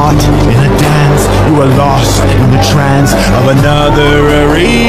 caught in a dance. You are lost in the trance of another arena.